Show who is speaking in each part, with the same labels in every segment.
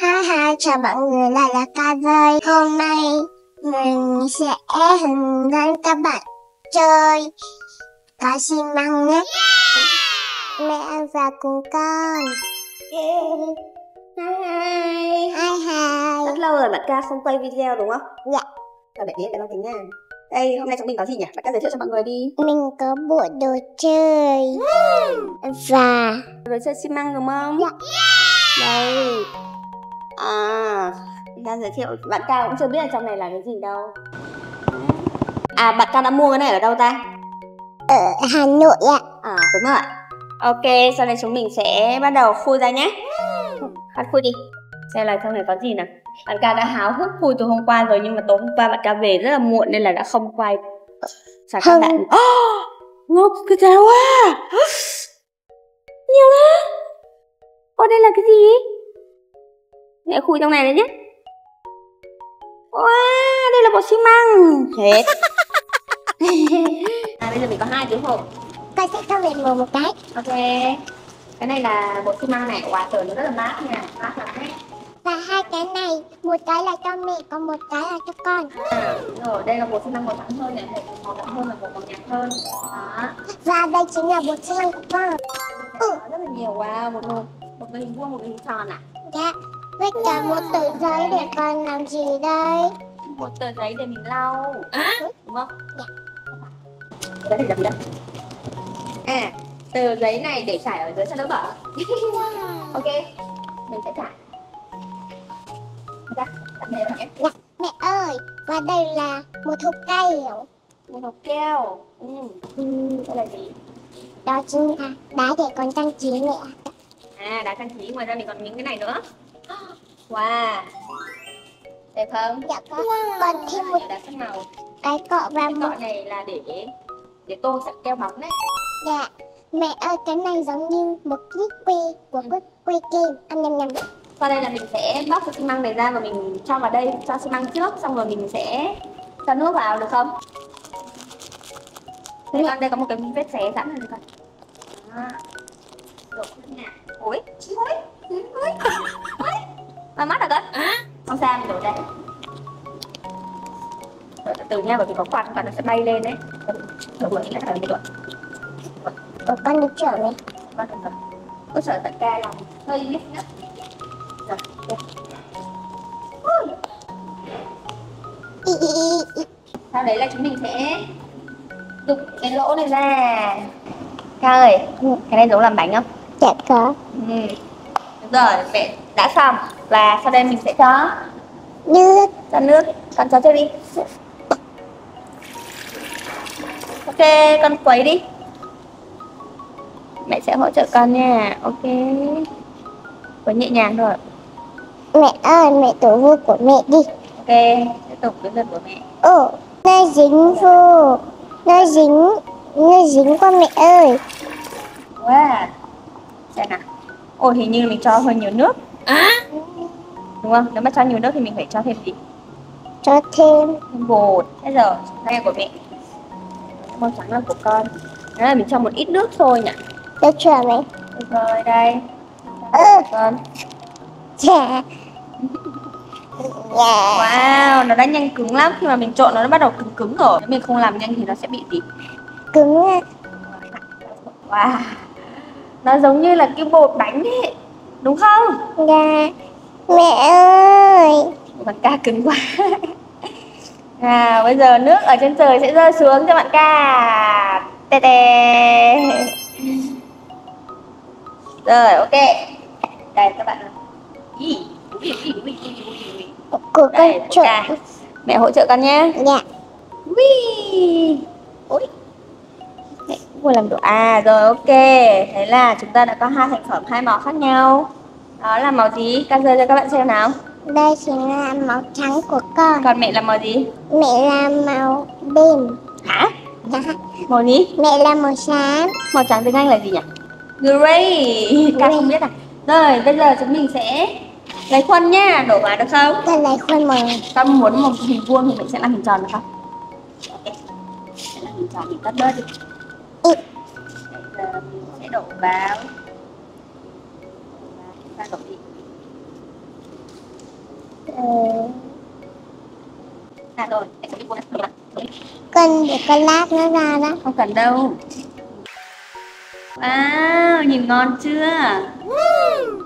Speaker 1: Hi hi, chào mọi người lại là ca rơi. Hôm nay mình sẽ hướng dẫn các bạn chơi cá xi măng nhé. Mẹ và cùng con.
Speaker 2: Hi hi
Speaker 1: Hi hi.
Speaker 2: Rất lâu rồi bạn ca không quay video đúng không?
Speaker 1: Dạ.
Speaker 2: Chào mẹ biết con tính nha Đây, hôm nay chúng mình có gì nhỉ? Bạn ca giới thiệu cho mọi người đi
Speaker 1: Mình có bộ đồ chơi và
Speaker 2: Đồ chơi xi măng đúng không?
Speaker 1: Dạ.
Speaker 2: Đây À, ca giới thiệu. Bạn ca cũng chưa biết là trong này là cái gì đâu. À, bạn ca đã mua cái này ở đâu ta?
Speaker 1: ở Hà Nội ạ.
Speaker 2: À, đúng rồi ạ. Ok, sau này chúng mình sẽ bắt đầu khui ra nhé. Bắt khui đi. Xem là trong này có gì nào. Bạn ca đã háo hức khui từ hôm qua rồi Nhưng mà tối hôm qua bạn ca về rất là muộn Nên là đã không quay. Chào các bạn Ngốc cái chào quá Mẹ khui trong này đấy nhé Wow, đây là bột xi măng. Hết. À bây giờ mình có hai cái hộp.
Speaker 1: Con sẽ cho mẹ mua một cái.
Speaker 2: Ok. Cái này là bột xi măng này Wow, trời nó rất là mát nha. Mát lắm đấy.
Speaker 1: Và hai cái này, một cái là cho mẹ, còn một cái là cho con.
Speaker 2: à, rồi, đây là bột xi măng màu trắng hơn này. Một màu đậm hơn là một màu nhạt hơn. Đó.
Speaker 1: Và đây chính là bộ xi măng của con.
Speaker 2: Có rất là nhiều. Wow, một hộp. Một cái hình vuông, một cái hình tròn à?
Speaker 1: Dạ. Với cả một tờ giấy để con làm gì đây?
Speaker 2: Một tờ giấy để mình lau Đúng không?
Speaker 1: Dạ.
Speaker 2: Đấy để làm gì đây? À, tờ giấy này để trải ở dưới cho đỡ bẩn Ok, mình sẽ trải Ra, này vào nhé
Speaker 1: Mẹ ơi, và đây là một hộp cây.
Speaker 2: Một hộp keo Ừ,
Speaker 1: Ừm,
Speaker 2: đây là gì?
Speaker 1: Đó chính là đá để con trang trí mẹ.
Speaker 2: À, đá trang trí, ngoài ra mình còn những cái này nữa Wow Đẹp không?
Speaker 1: Dạ con. Còn thêm một
Speaker 2: đá sắc màu
Speaker 1: cái cọ và
Speaker 2: Cái
Speaker 1: một...
Speaker 2: cọ này là để để tô sạch keo bóng đấy
Speaker 1: Dạ. Mẹ ơi, cái này giống như một chiếc que của cái que kem. Ăn nhầm nhầm.
Speaker 2: Sau đây là mình sẽ bóc cái xi măng này ra và mình cho vào đây, cho xi măng trước Xong rồi mình sẽ cho nước vào được không? Đây con, đây có một cái vết xé sẵn rồi con Đó. Đổ nước nha Ôi, ôi, ôi, ôi Mà mắt à con? Không sao, mình đổ đây. Đổ từ từ nha, bởi vì có quạt, quạt nó sẽ bay lên đấy. Đổ vừa thì là thời được.
Speaker 1: Ủa, con được trở mẹ.
Speaker 2: con đừng đập có sợ tận ca lòng. Hơi nhức nhức. Rồi sau đấy là chúng mình sẽ đục cái lỗ này ra. Ca ơi cái này giống làm bánh không?
Speaker 1: Dạ có.
Speaker 2: ừ. đúng rồi mẹ đã xong và sau đây mình sẽ cho
Speaker 1: Nước.
Speaker 2: cho nước con cho chơi đi ok con quấy đi mẹ sẽ hỗ trợ con nha ok quấy nhẹ nhàng thôi
Speaker 1: Mẹ ơi, mẹ đổ vô của mẹ đi.
Speaker 2: ok tiếp tục đến lượt của mẹ
Speaker 1: Ồ, nó dính vô. Nó dính. Nó dính qua mẹ ơi.
Speaker 2: Wow Xem nào Ồ hình như mình cho hơi nhiều nước Đúng không? Nếu mà cho nhiều nước thì mình phải cho thêm gì?
Speaker 1: Cho thêm.
Speaker 2: Bột Thế giờ đây là của mẹ Màu trắng là của con Đó là mình cho một ít nước thôi nhỉ
Speaker 1: Được chưa mẹ?
Speaker 2: Được rồi đây
Speaker 1: Ừ.
Speaker 2: Con
Speaker 1: Dạ. Dạ.
Speaker 2: Wow Nó đã nhanh cứng lắm Khi mà mình trộn nó đã bắt đầu cứng cứng rồi Nếu mình không làm nhanh thì nó sẽ bị gì?
Speaker 1: Cứng.
Speaker 2: Wow Nó giống như là cái bột bánh ấy Đúng không?
Speaker 1: Dạ. Mẹ ơi.
Speaker 2: bạn ca cứng quá à bây giờ nước ở trên trời sẽ rơi xuống cho bạn ca tè tè rồi ok đây các bạn.
Speaker 1: Của con
Speaker 2: ca mẹ hỗ trợ con nhé
Speaker 1: Dạ.
Speaker 2: Ui. Ôi. Vừa làm đồ à rồi ok. Thế là chúng ta đã có hai thành phẩm hai màu khác nhau. Đó là màu gì? Ca rơi cho các bạn xem nào.
Speaker 1: Đây chính là màu trắng của con.
Speaker 2: còn mẹ là màu gì?
Speaker 1: Mẹ là màu đen.
Speaker 2: hả?
Speaker 1: Dạ.
Speaker 2: màu gì?
Speaker 1: Mẹ là màu xám.
Speaker 2: màu trắng tiếng anh là gì nhỉ? Gray. Ca không biết à? Rồi bây giờ chúng mình sẽ lấy khuôn nha. Đổ vào được không?
Speaker 1: Tôi lấy khuôn màu.
Speaker 2: con muốn một hình vuông thì mình sẽ làm hình tròn được không? Ok. Sẽ làm hình tròn mình cắt bớt đi đổ vào. Và đổ đi. À rồi
Speaker 1: cần để con lát nó ra đó.
Speaker 2: Không cần đâu. Wow nhìn ngon chưa? Mm.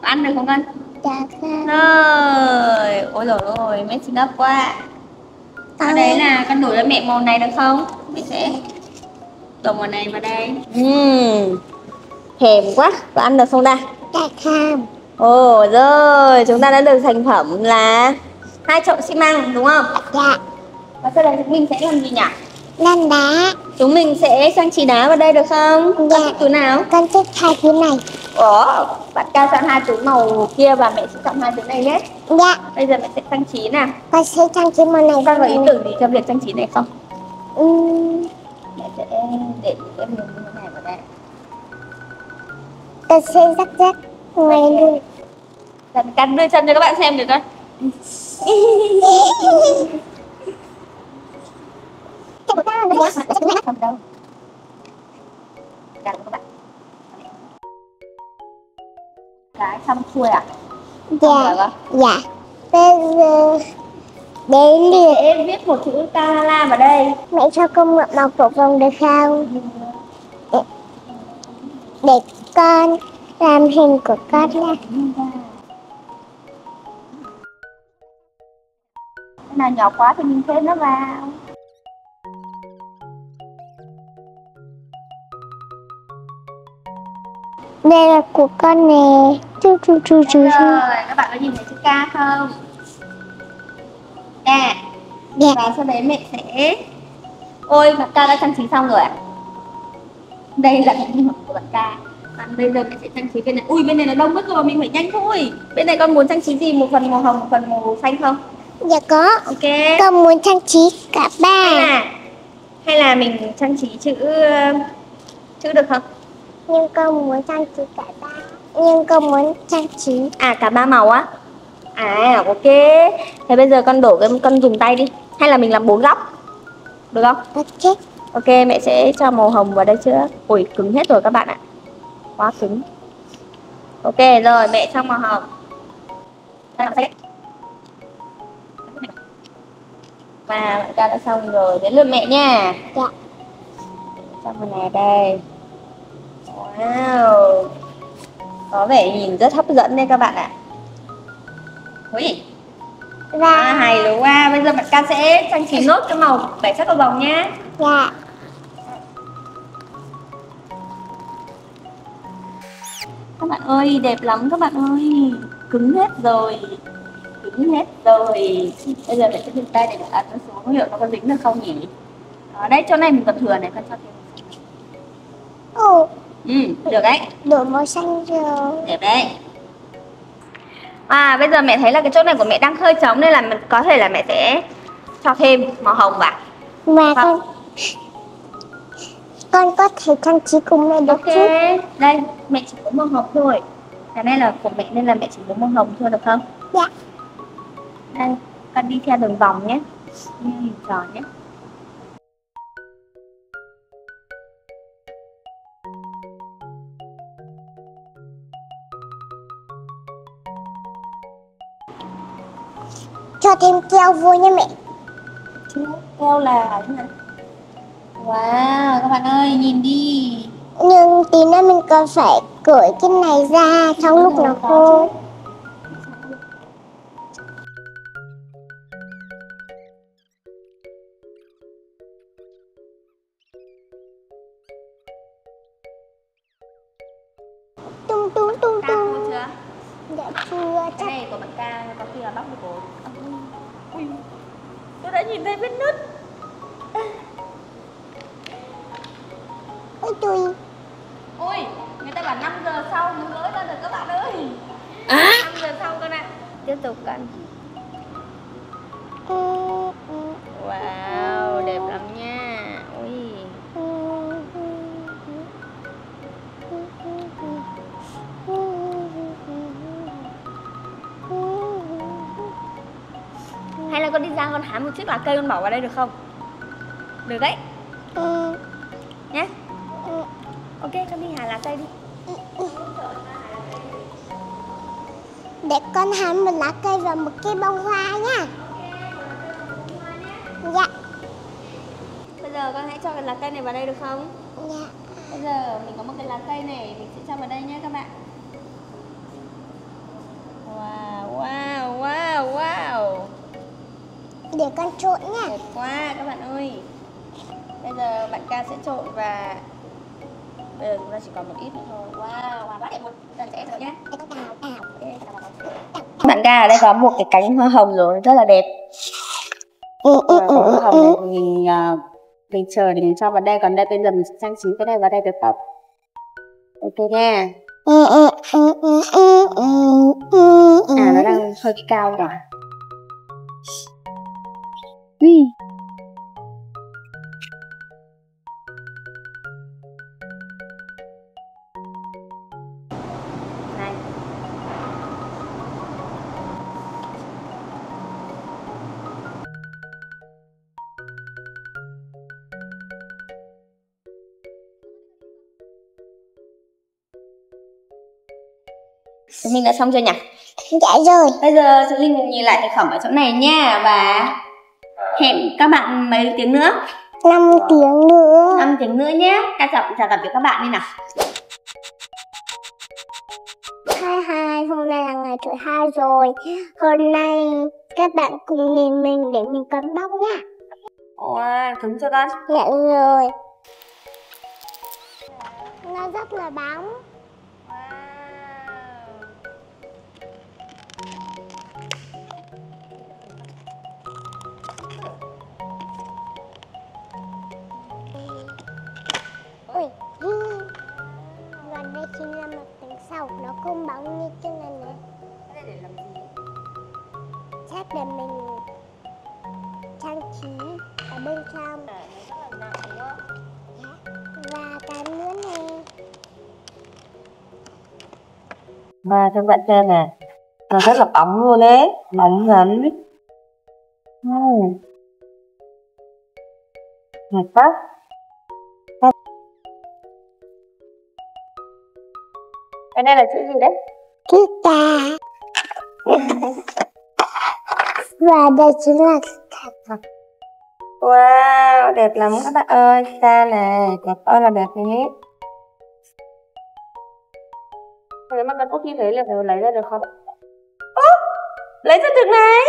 Speaker 2: ăn được không con
Speaker 1: dạ, dạ
Speaker 2: rồi. Ôi rồi ôi mẹ xin đắp quá. Ở đấy là con đổi cho mẹ màu này được không? Mẹ sẽ đổ màu này vào đây. Uhm, thèm quá, có ăn được không ta?
Speaker 1: Dạ không.
Speaker 2: Ồ rồi, chúng ta đã được thành phẩm là hai chậu xi măng đúng không?
Speaker 1: Dạ.
Speaker 2: Và sau đây chúng mình sẽ làm gì nhỉ?
Speaker 1: Lên đá.
Speaker 2: Chúng mình sẽ trang trí đá vào đây được không? Con
Speaker 1: Dạ.
Speaker 2: thích túi nào?
Speaker 1: Con thích hai cái này.
Speaker 2: Ủa, bạn cao chọn hai túi màu kia và mẹ sẽ chọn hai túi này nhé.
Speaker 1: Dạ.
Speaker 2: Bây giờ mẹ sẽ trang trí nào.
Speaker 1: Con sẽ trang trí màu này.
Speaker 2: Con có ý tưởng gì cho việc trang trí này không?
Speaker 1: Ừm,
Speaker 2: Mẹ sẽ để cái miếng như thế này vào đây.
Speaker 1: con sẽ rắc rắc ngoài luôn.
Speaker 2: Mình cắt đưa chân cho các bạn xem được. Không các bạn. Cái xong xuôi à?
Speaker 1: Dạ.
Speaker 2: con.
Speaker 1: Dạ. Bây giờ đến lượt
Speaker 2: Để viết một chữ Kala vào đây.
Speaker 1: mẹ cho con mượn màu của vòng được không? Để, để con làm hình của con nha.
Speaker 2: Cái nào nhỏ quá thì mình thêm nó vào.
Speaker 1: Đây là của con nè. Chú chú chú chú chú.
Speaker 2: Rồi, các bạn có nhìn thấy chữ K không? Nè,
Speaker 1: Dạ.
Speaker 2: và sau đấy mẹ sẽ ôi bạn ca đã trang trí xong rồi ạ đây là hình của bạn ca còn bây giờ mẹ sẽ trang trí bên này ui bên này nó đông mất rồi mình phải nhanh thôi bên này con muốn trang trí gì một phần màu hồng một phần màu xanh không
Speaker 1: Dạ có.
Speaker 2: ok
Speaker 1: Con muốn trang trí cả
Speaker 2: hay
Speaker 1: ba.
Speaker 2: là hay là mình trang trí chữ chữ được không
Speaker 1: Nhưng con muốn trang trí cả ba. Nhưng con muốn trang trí.
Speaker 2: à cả ba màu á à ok thế bây giờ con đổ cái con dùng tay đi hay là mình làm bốn góc được không
Speaker 1: Ok.
Speaker 2: Ok, mẹ sẽ cho màu hồng vào đây trước. Ui, cứng hết rồi các bạn ạ. Quá cứng. Ok, rồi mẹ cho màu hồng. Và ca đã xong rồi. Đến lượt mẹ nha.
Speaker 1: Dạ.
Speaker 2: Cho màu này đây. Wow. Có vẻ nhìn rất hấp dẫn đây các bạn ạ. Ui, à,
Speaker 1: Và
Speaker 2: hay đúng quá. Bây giờ bạn ca sẽ trang trí nốt cái màu bảy sắc cầu vồng nhá.
Speaker 1: dạ.
Speaker 2: Các bạn ơi, đẹp lắm các bạn ơi. Cứng hết rồi. Cứng hết rồi. Bây giờ sẽ dùng tay để ấn nó xuống. Hiểu nó có dính được không nhỉ? Ở đây chỗ này mình còn thừa này Con cho thêm
Speaker 1: Ồ,
Speaker 2: Ừ, được đấy.
Speaker 1: Đổi màu xanh rồi.
Speaker 2: Đẹp đấy À, bây giờ mẹ thấy là cái chỗ này của mẹ đang hơi trống Nên là mình có thể là mẹ sẽ cho thêm màu hồng vào
Speaker 1: Mà
Speaker 2: Vâng.
Speaker 1: con con có thể trang trí cùng mẹ được
Speaker 2: Ok,
Speaker 1: chút.
Speaker 2: đây mẹ chỉ muốn màu hồng thôi Cái này là của mẹ nên là mẹ chỉ muốn màu hồng thôi được không?
Speaker 1: Dạ.
Speaker 2: Đây, con đi theo đường vòng nhé Như hình tròn nhé
Speaker 1: Cho thêm keo vô nha mẹ.
Speaker 2: Keo là Wow, các bạn ơi, nhìn đi
Speaker 1: Nhưng tí nữa mình còn phải cởi cái này ra trong lúc nó khô. Dạ chưa
Speaker 2: Cái
Speaker 1: chắc.
Speaker 2: này của bạn ca có khi là bóc được rồi. Ui, tôi đã nhìn thấy vết nứt.
Speaker 1: Ôi tôi
Speaker 2: Ôi, người ta bảo 5 giờ sau mới gỡ ra được các bạn ơi. À? 5 giờ sau cơ nè. Tiếp tục cân con đi ra con hái một chiếc lá cây con bỏ vào đây được không? Được đấy. Ừ. nhé ừ. ok con đi hái lá cây đi. Ừ. Ừ.
Speaker 1: Để con hái một lá cây và một cây bông hoa nha. dạ.
Speaker 2: Bây giờ con hãy cho cái lá cây này vào đây được không?
Speaker 1: Dạ.
Speaker 2: Bây giờ mình có một cái lá cây này mình sẽ cho vào đây nhé các bạn.
Speaker 1: Để con trộn nha.
Speaker 2: Đẹp quá các bạn ơi. Bây giờ bạn ca sẽ trộn và bây giờ chúng ta chỉ còn một ít nữa thôi. Wow, đẹp luôn. Chúng ta sẽ thử nhé. Bạn ca ở đây có một cái cánh hoa hồng rồi rất là đẹp.
Speaker 1: Ừ, ừ, ừ, ừ,
Speaker 2: hoa hồng
Speaker 1: ừ.
Speaker 2: này thì mình mình chờ để mình cho vào đây còn đây bây giờ mình trang trí cái này vào đây được không? Ok nha. À nó đang hơi cao rồi. Ui. Này. Mình đã xong chưa nhỉ?
Speaker 1: Dạ rồi.
Speaker 2: Bây giờ Linh nhìn lại thực phẩm ở chỗ này nha và hẹn các bạn mấy tiếng nữa
Speaker 1: 5 tiếng nữa.
Speaker 2: 5 tiếng nữa nhé Các chào, chào tạm biệt các bạn đi nào
Speaker 1: Hai hai, hôm nay là ngày thứ hai rồi. Hôm nay các bạn cùng nhìn mình để mình cân bóc nha.
Speaker 2: Wow, cứng chưa con?
Speaker 1: Dạ rồi. Nó rất là bóng. Và
Speaker 3: các bạn xem nè. Nó rất là bóng luôn đấy ngắn. Uhm. Đẹp quá.
Speaker 2: Cái này là chữ gì đấy?
Speaker 1: Kita. Và đây chính là
Speaker 3: Wow, đẹp lắm các bạn ơi. Xa nè, đẹp ơi là đẹp thế
Speaker 2: Nếu mà con út như thế là phải lấy ra được không? Ơ, lấy ra được này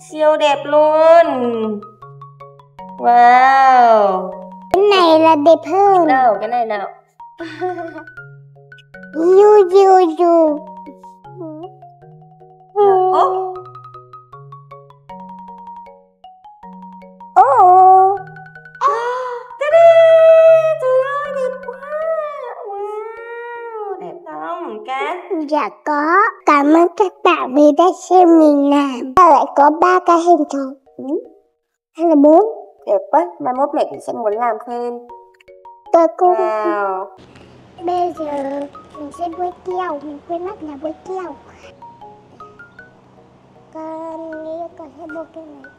Speaker 2: Siêu đẹp luôn Wow
Speaker 1: cái này là đẹp hơn.
Speaker 2: Đâu, cái này nào
Speaker 1: Du du du.
Speaker 2: Ố
Speaker 1: Dạ có. Cảm ơn các bạn vì đã xem mình làm. Ta lại có ba cái hình thù. Hay là bốn?
Speaker 2: Đẹp quá, mai mốt mẹ cũng sẽ muốn làm thêm
Speaker 1: Tôi cũng
Speaker 2: Wow
Speaker 1: bây giờ mình sẽ bôi keo. Mình quên mất là bôi keo. Con nghĩ con sẽ bôi cái này.